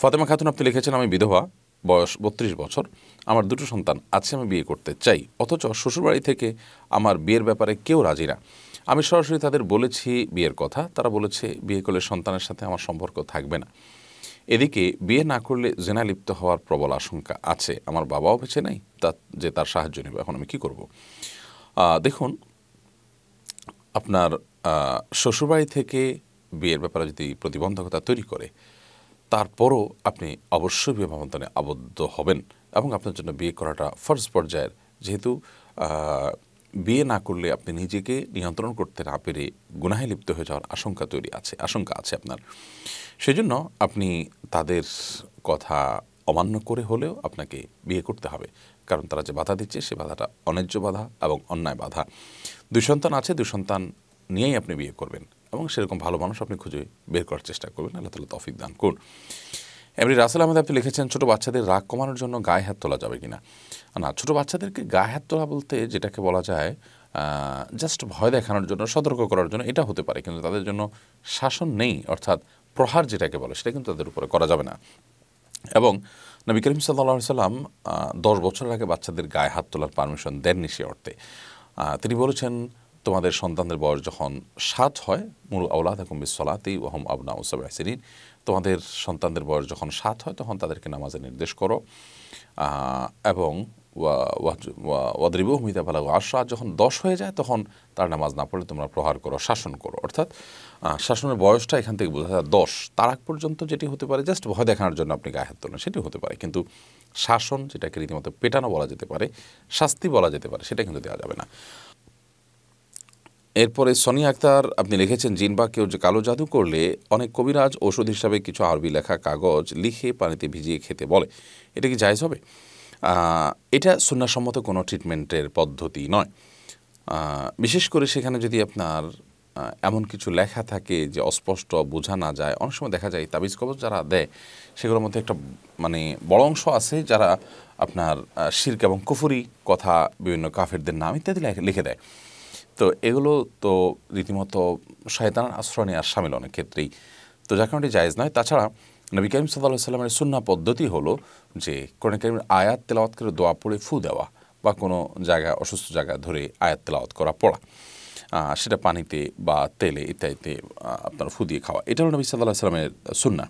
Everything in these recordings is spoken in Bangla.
ফাতেমা খাতুন, আপনি লিখেছেন, আমি বিধবা, বয়স বত্রিশ বছর, আমার দুটো সন্তান আছে, আমি বিয়ে করতে চাই। অথচ শ্বশুরবাড়ি থেকে আমার বিয়ের ব্যাপারে কেউ রাজি না। আমি সরাসরি তাদের বলেছি বিয়ের কথা। তারা বলেছে, বিয়ে করলে সন্তানের সাথে আমার সম্পর্ক থাকবে না। এদিকে বিয়ে না করলে জেনা লিপ্ত হওয়ার প্রবল আশঙ্কা আছে। আমার বাবাও বেছে নেই, তা যে তার সাহায্য নেবে, এখন আমি কি করব? দেখুন, আপনার শ্বশুরবাড়ি থেকে বিয়ের ব্যাপারে যদি প্রতিবন্ধকতা তৈরি করে তারপরও আপনি অবশ্যই বিবাহ বন্ধনে আবদ্ধ হবেন এবং আপনার জন্য বিয়ে করাটা ফার্স্ট পর্যায়ের। যেহেতু বিয়ে না করলে আপনি নিজেকে নিয়ন্ত্রণ করতে না পেরে গুনাহে লিপ্ত হয়ে যাওয়ার আশঙ্কা তৈরি আছে, আশঙ্কা আছে আপনার। সেজন্য আপনি তাদের কথা অমান্য করে হলেও আপনাকে বিয়ে করতে হবে। কারণ তারা যে বাধা দিচ্ছে, সে বাধাটা অন্যায্য বাধা এবং অন্যায় বাধা। দুই সন্তান আছে, দুই সন্তান নিয়েই আপনি বিয়ে করবেন। এবং সেরকম ভালো মানুষ আপনি খুঁজে বের করার চেষ্টা করবেন। আল্লাহ তালা তফিক দান করুন। এমনি রাসেল আহমেদ আপনি লিখেছেন, ছোটো বাচ্চাদের রাগ কমানোর জন্য গায়ে হাত তোলা যাবে কিনা? না, ছোটো বাচ্চাদেরকে গায়ে হাত তোলা বলতে যেটাকে বলা যায় জাস্ট ভয় দেখানোর জন্য, সতর্ক করার জন্য এটা হতে পারে। কিন্তু তাদের জন্য শাসন নেই, অর্থাৎ প্রহার যেটাকে বলে, সেটা কিন্তু তাদের উপরে করা যাবে না। এবং নবী করিম সাল্লা সাল্লাম দশ বছর আগে বাচ্চাদের গায়ে হাত তোলার পারমিশন দেননি সে অর্থে। তিনি বলেছেন তোমাদের সন্তানদের বয়স যখন সাত হয়, মুরু আউলাদ হুকুম বিসলাতেই ওহম আবনা উসাবাসিন তোমাদের সন্তানদের বয়স যখন সাত হয়, তখন তাদেরকে নামাজে নির্দেশ করো। এবং ওয়াদ্রিবু হুমিতা ভালা আশা যখন দশ হয়ে যায়, তখন তার নামাজ না পড়লে তোমরা প্রহার করো, শাসন করো। অর্থাৎ শাসনের বয়সটা এখান থেকে বোঝা যায় দশ। তার আগ পর্যন্ত যেটি হতে পারে, জাস্ট ভয় দেখানোর জন্য আপনি গায়ে হাত তোলেন, সেটি হতে পারে। কিন্তু শাসন, যেটাকে রীতিমতো পেটানো বলা যেতে পারে, শাস্তি বলা যেতে পারে, সেটা কিন্তু দেওয়া যাবে না। এরপরে সনি আক্তার, আপনি লিখেছেন, জিনবা কেউ যে কালো জাদু করলে অনেক কবিরাজ ওষুধ হিসাবে কিছু আরবি লেখা কাগজ লিখে পানিতে ভিজিয়ে খেতে বলে। এটা কি জায়জ হবে? এটা সুন্নাসম্মত কোনো ট্রিটমেন্টের পদ্ধতি নয়। বিশেষ করে সেখানে যদি আপনার এমন কিছু লেখা থাকে যে অস্পষ্ট, বোঝা না যায়, অনেক সময় দেখা যায় তাবিজ কবজ যারা দেয়, সেগুলোর মধ্যে একটা মানে বড় অংশ আছে যারা আপনার শির্ক এবং কুফুরি কথা বিভিন্ন কাফেরদের নাম ইত্যাদি লিখে দেয়। তো এগুলো তো রীতিমতো শয়তানের আশ্রয় নেওয়ার সামিল অনেক ক্ষেত্রেই। তো যার কারণে জায়েজ নয়। তাছাড়া নবী করিম সাল্লাহ সাল্লামের সুন্না পদ্ধতি হলো যে কোরআন করিমের আয়াত তেলাওয়াত করে দোয়া পড়ে ফু দেওয়া বা কোনো জায়গায় অসুস্থ জায়গা ধরে আয়াত তেলাওয়াত করা পড়া। সেটা পানিতে বা তেলে ইত্যাদিতে আপনার ফু দিয়ে খাওয়া। এটা হলো নবী সাল্লাহ সাল্লামের সুন্না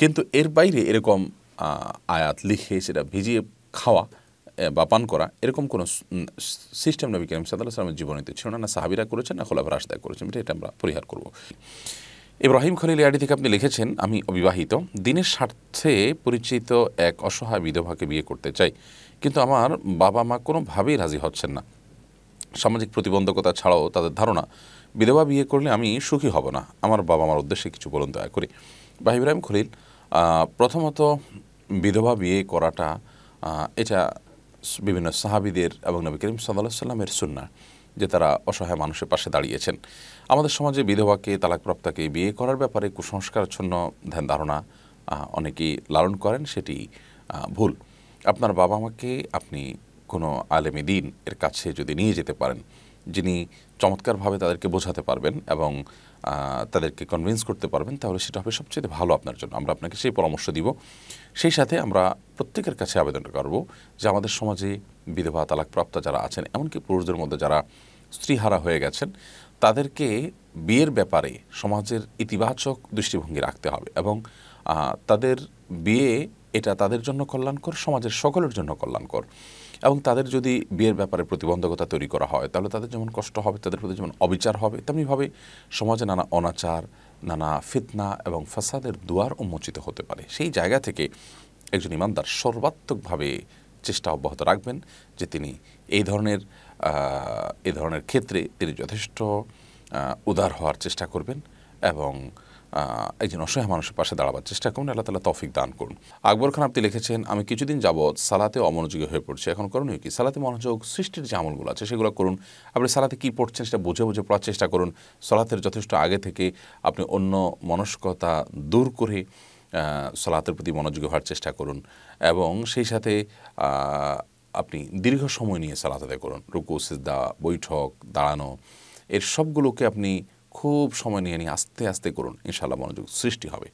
কিন্তু এর বাইরে এরকম আয়াত লিখে সেটা ভিজিয়ে খাওয়া বা পান করা, এরকম কোনো সিস্টেম নবী করিম সাল্লাহ সাল্লামের জীবনীতে ছিল না। না সাহাবিরা করেছেন, না খোলাফ রাশদায় করেছেন। এটা আমরা পরিহার করব। ইব্রাহিম খলিল ইয়াডি থেকে আপনি লিখেছেন, আমি অবিবাহিত, দিনের স্বার্থে পরিচিত এক অসহায় বিধবাকে বিয়ে করতে চাই। কিন্তু আমার বাবা মা কোনোভাবেই রাজি হচ্ছেন না। সামাজিক প্রতিবন্ধকতা ছাড়াও তাদের ধারণা, বিধবা বিয়ে করলে আমি সুখী হব না। আমার বাবা মার উদ্দেশ্যে কিছু বলুন দয়া করে। বা ইব্রাহিম খলিল প্রথমত বিধবা বিয়ে করাটা এটা বিভিন্ন সাহাবিদের এবং নবী করিম সাল্লাহ সাল্লামের সুন্না যে তারা অসহায় মানুষের পাশে দাঁড়িয়েছেন। আমাদের সমাজে বিধবাকে, তালাকপ্রাপ্তাকে বিয়ে করার ব্যাপারে কুসংস্কারচ্ছন্ন ধ্যান ধারণা অনেকেই লালন করেন, সেটি ভুল। আপনার বাবা মাকে আপনি কোনো আলেমী দিন এর কাছে যদি নিয়ে যেতে পারেন যিনি চমৎকারভাবে তাদেরকে বোঝাতে পারবেন এবং তাদেরকে কনভিন্স করতে পারবেন, তাহলে সেটা হবে সবচেয়ে ভালো আপনার জন্য। আমরা আপনাকে সেই পরামর্শ দিব। সেই সাথে আমরা প্রত্যেকের কাছে আবেদন করব যে আমাদের সমাজে বিধবা তালাকপ্রাপ্ত যারা আছেন, এমনকি পুরুষদের মধ্যে যারা স্ত্রীহারা হয়ে গেছেন, তাদেরকে বিয়ের ব্যাপারে সমাজের ইতিবাচক দৃষ্টিভঙ্গি রাখতে হবে এবং তাদের বিয়ে এটা তাদের জন্য কল্যাণকর, সমাজের সকলের জন্য কল্যাণকর। এবং তাদের যদি বিয়ের ব্যাপারে প্রতিবন্ধকতা তৈরি করা হয়, তাহলে তাদের যেমন কষ্ট হবে, তাদের প্রতি যেমন অবিচার হবে, তেমনিভাবে সমাজে নানা অনাচার, নানা ফিতনা এবং ফাসাদের দুয়ার উন্মোচিত হতে পারে। সেই জায়গা থেকে একজন ইমানদার সর্বাত্মকভাবে চেষ্টা অব্যাহত রাখবেন যে তিনি এই ধরনের এই ধরনের ক্ষেত্রে তিনি যথেষ্ট উদার হওয়ার চেষ্টা করবেন এবং একজন অসহায় মানুষের পাশে দাঁড়াবার চেষ্টা করুন, আল্লাহ তালা তৌফিক দান করুন। আকবর খান আপনি লিখেছেন, আমি কিছুদিন যাবৎ সালাতে অমনোযোগী হয়ে পড়ছি। এখন করণীয় কি? সালাতে মনোযোগ, সৃষ্টির যে আমলগুলো আছে সেগুলো করুন। আপনি সালাতে কী পড়ছেন সেটা বুঝে বুঝে পড়ার চেষ্টা করুন। সালাতের যথেষ্ট আগে থেকে আপনি অন্য মনস্কতা দূর করে সালাতের প্রতি মনোযোগী হওয়ার চেষ্টা করুন এবং সেই সাথে আপনি দীর্ঘ সময় নিয়ে সালাত আদায় করুন। রুকু, সিজদা, বৈঠক, দাঁড়ানো, এর সবগুলোকে আপনি খুব সময় নিয়ে নিয়ে আস্তে আস্তে করুন। ইনশাল্লাহ মনোযোগ সৃষ্টি হবে।